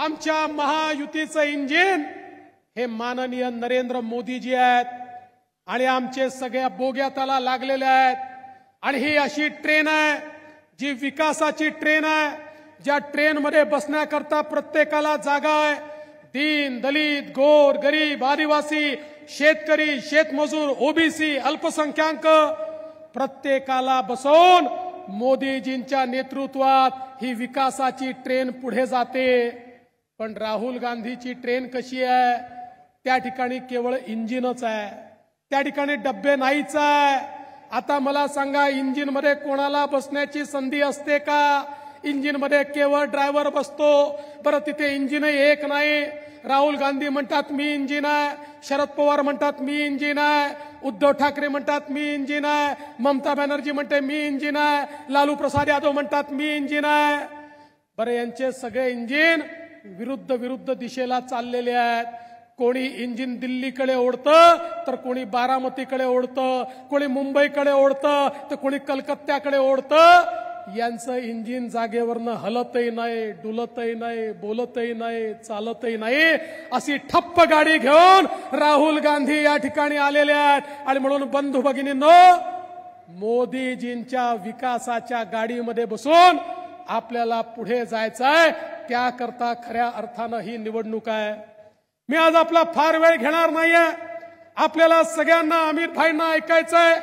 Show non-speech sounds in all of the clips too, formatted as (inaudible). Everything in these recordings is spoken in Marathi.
आमच्या महायुतीचं इंजिन हे माननीय नरेंद्र मोदीजी आहेत आणि आमचे सगळ्या बोग्या त्याला लागलेले आहेत. आणि ही अशी ट्रेन आहे जी विकासाची ट्रेन आहे ज्या ट्रेनमध्ये बसण्याकरता प्रत्येकाला जागा आहे. दीन दलित गोर गरीब आदिवासी शेतकरी शेतमजूर ओबीसी अल्पसंख्याक प्रत्येकाला बसवून मोदीजींच्या नेतृत्वात ही विकासाची ट्रेन पुढे जाते. पण राहुल गांधीची ट्रेन कशी आहे? त्या ठिकाणी केवळ इंजिनच आहे. त्या ठिकाणी डब्बे नाहीच आहे. आता मला सांगा इंजिनमध्ये कोणाला बसण्याची संधी असते का? इंजिनमध्ये केवळ ड्रायव्हर बसतो. बरं तिथे इंजिन एक नाही. राहुल गांधी म्हणतात मी इंजिन आहे. शरद पवार म्हणतात मी इंजिन आहे. उद्धव ठाकरे म्हणतात मी इंजिन आहे. ममता बॅनर्जी म्हणते मी इंजिन आहे. लालू प्रसाद यादव म्हणतात मी इंजिन आहे. बरं यांचे सगळे इंजिन विरुद्ध विरुद्ध दिशेला चाललेले आहेत. कोणी इंजिन दिल्लीकडे ओढतं तर कोणी बारामतीकडे ओढतं कोणी मुंबईकडे ओढतं तर कोणी कलकत्त्याकडे ओढतं. यांचं इंजिन जागेवरनं हलतही नाही डुलतही नाही बोलतही नाही चालतही नाही. अशी ठप्प गाडी घेऊन राहुल गांधी या ठिकाणी आलेले आहेत. आणि म्हणून बंधू भगिनींनो मोदीजींच्या विकासाच्या गाडीमध्ये बसून आपल्याला पुढे जायचं आहे त्याकरता खऱ्या अर्थानं ही निवडणूक आहे. मी आज आपला फार वेळ घेणार नाहीये. आपल्याला सगळ्यांना अमित भाईंना ऐकायचंय.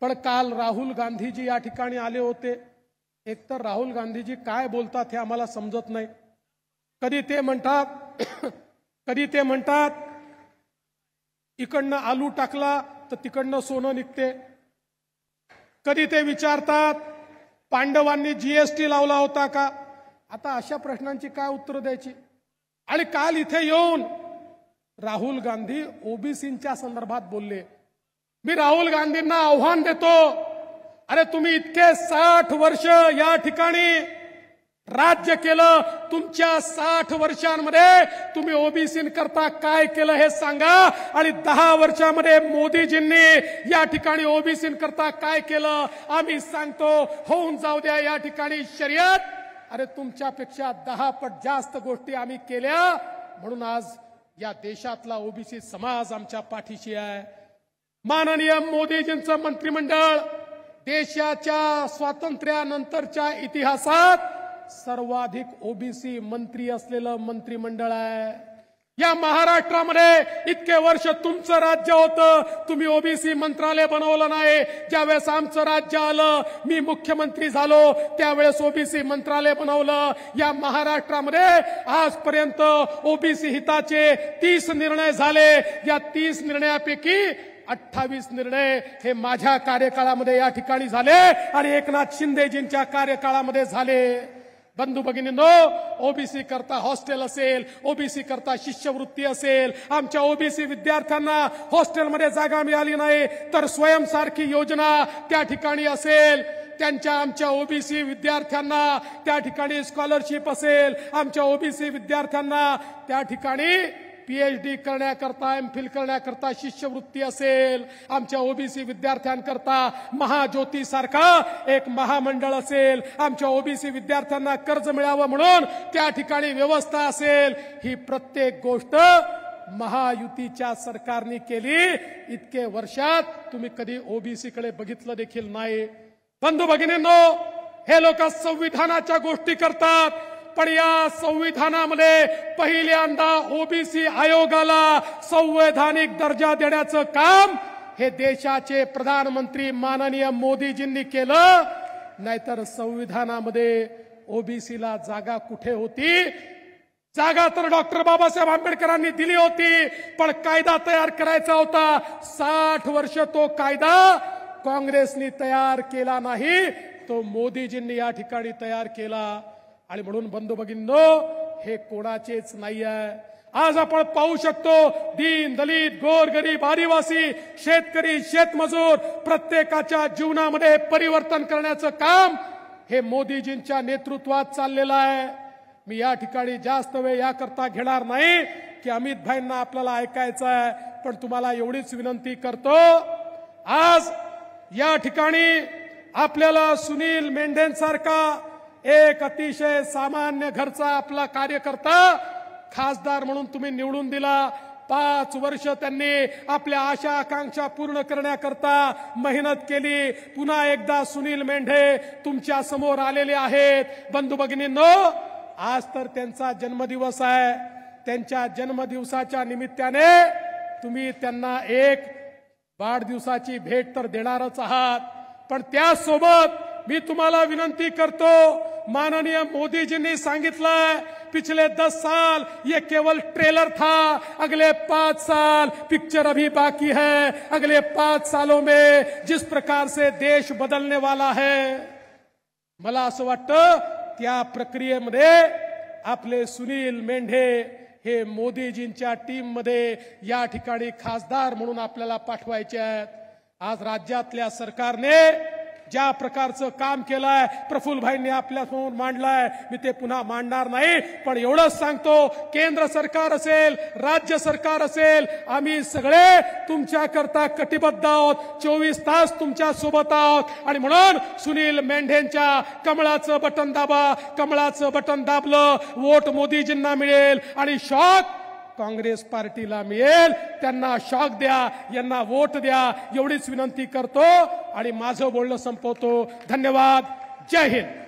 पण काल राहुल गांधीजी या ठिकाणी आले होते. एकतर राहुल गांधीजी काय बोलतात हे आम्हाला समजत नाही. कधी ते म्हणतात (clears throat) कधी ते म्हणतात इकडनं आलू टाकला तर तिकडनं सोनं निघते. कधी ते विचारतात पांडवांनी जीएसटी लावला होता का? आता अशा प्रश्नांची काय उत्तर द्यायची? आणि काल इथे येऊन राहुल गांधी ओबीसींच्या संदर्भात बोलले. मी राहुल गांधींना आव्हान देतो अरे तुम्ही इतके साठ वर्ष या ठिकाणी राज्य केलं तुमच्या साठ वर्षांमध्ये तुम्ही ओबीसी करता काय केलं हे सांगा आणि दहा वर्षामध्ये मोदीजींनी या ठिकाणी ओबीसी करता काय केलं आम्ही सांगतो होऊन जाऊ द्या या ठिकाणी शर्यत. अरे तुमच्यापेक्षा दहा पट जास्त गोष्टी आम्ही केल्या. म्हणून आज या देशातला ओबीसी समाज आमच्या पाठीशी आहे. माननीय मोदीजींचं मंत्रिमंडळ देशाच्या स्वातंत्र्यानंतरच्या इतिहासात सर्वाधिक ओबीसी मंत्री असलेलं मंत्रिमंडळ आहे. या महाराष्ट्रामध्ये इतके वर्ष तुमचं राज्य होतं. तुम्ही ओबीसी मंत्रालय बनवलं नाही. ज्यावेळेस आमचं राज्य आलं मी मुख्यमंत्री झालो त्यावेळेस ओबीसी मंत्रालय बनवलं. या महाराष्ट्रामध्ये आजपर्यंत ओबीसी हिताचे तीस निर्णय झाले. या तीस निर्णयापैकी अठ्ठावीस निर्णय हे माझ्या कार्यकाळामध्ये या ठिकाणी झाले आणि एकनाथ शिंदेजींच्या कार्यकाळामध्ये झाले. बंधू भगिनींनो ओबीसी करता हॉस्टेल असेल ओबीसी करता शिष्यवृत्ती असेल आमच्या ओबीसी विद्यार्थ्यांना हॉस्टेलमध्ये जागा मिळाली नाही तर स्वयंसारखी योजना त्या ठिकाणी असेल. त्यांच्या आमच्या ओबीसी विद्यार्थ्यांना त्या ठिकाणी स्कॉलरशिप असेल. आमच्या ओबीसी विद्यार्थ्यांना त्या ठिकाणी पीएचडी करण्याकरता एम फिल करण्याकरता शिष्यवृत्ती असेल. आमच्या ओबीसी विद्यार्थ्यांकरता महाज्योती सारखा एक महामंडळ असेल. आमच्या ओबीसी विद्यार्थ्यांना कर्ज मिळावं म्हणून त्या ठिकाणी व्यवस्था असेल. ही प्रत्येक गोष्ट महायुतीच्या सरकारने केली. इतके वर्षात तुम्ही कधी ओबीसीकडे बघितलं देखील नाही. बंधू भगिनींनो हे लोक संविधानाच्या गोष्टी करतात. पण या संविधानामध्ये पहिल्यांदा ओबीसी आयोगाला संवैधानिक दर्जा देण्याचं काम हे देशाचे प्रधानमंत्री माननीय मोदीजींनी केलं. नाहीतर संविधानामध्ये ओबीसीला जागा कुठे होती? जागा तर डॉक्टर बाबासाहेब आंबेडकरांनी दिली होती पण कायदा तयार करायचा होता. साठ वर्ष तो कायदा काँग्रेसनी तयार केला नाही तो मोदीजींनी या ठिकाणी तयार केला. आणि म्हणून बंधू भगिनींनो हे कोणाचेच नाही आहे आज आपण पाहू शकतो दीन दलित गोर गरीब आदिवासी शेतकरी शेतमजूर प्रत्येकाच्या जीवनामध्ये परिवर्तन करण्याचं काम हे मोदीजींच्या नेतृत्वात चाललेलं आहे. मी या ठिकाणी जास्त वेळ याकरता घेणार नाही की अमित भाईंना आपल्याला ऐकायचं आहे पण तुम्हाला एवढीच विनंती करतो. आज या ठिकाणी आपल्याला सुनील मेंढेंसारखा एक अतिशय सामान्य घरचा आपला कार्यकर्ता खासदार म्हणून तुम्ही निवडून दिला. पाच वर्ष त्यांनी आपल्या आशा आकांक्षा पूर्ण करण्याकरता मेहनत केली. पुन्हा एकदा सुनील मेंढे तुमच्यासमोर आलेले आहेत. बंधू भगिनींनो आज तर त्यांचा जन्मदिवस आहे. त्यांच्या जन्मदिवसाच्या निमित्ताने तुम्ही त्यांना एक वाढदिवसाची भेट तर देणारच आहात. पण त्यासोबत मी तुम्हाला विनंती करतो माननीय मोदीजींनी सांगितलंय पिछले दस साल ये केवल ट्रेलर था, अगले पाँच साल पिक्चर अभी बाकी है, अगले पाँच सालों में जिस प्रकार से देश बदलने वाला है, मला असं वाटतं, त्या प्रक्रियेमध्ये आपले सुनील मेंढे हे मोदीजींच्या टीम मध्ये या ठिकाणी खासदार म्हणून आपल्याला पाठवायचे आहेत. आज राज्यातल्या सरकारने ज्या प्रकारचं काम केलंय प्रफुल्लभाईंनी आपल्यासमोर मांडलंय मी ते पुन्हा मांडणार नाही पण एवढंच सांगतो केंद्र सरकार असेल राज्य सरकार असेल आम्ही सगळे तुमच्याकरता कटिबद्ध आहोत चोवीस तास तुमच्यासोबत आहोत. आणि म्हणून सुनील मेंढेंच्या कमळाचं बटन दाबा कमळाचं बटन दाबलं वोट मोदीजींना मिळेल. आणि शॉक काँग्रेस पार्टीला मिळेल. त्यांना शॉक द्या यांना वोट द्या एवढीच विनंती करतो आणि माझं बोलणं संपवतो. धन्यवाद. जय हिंद.